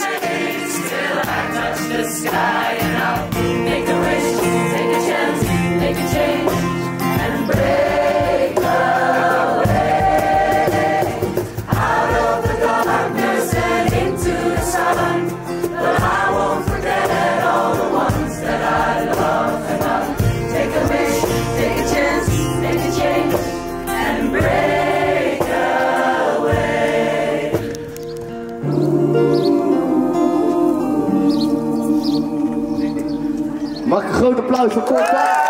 till I touch the sky. Mag ik een groot applaus voor Korta?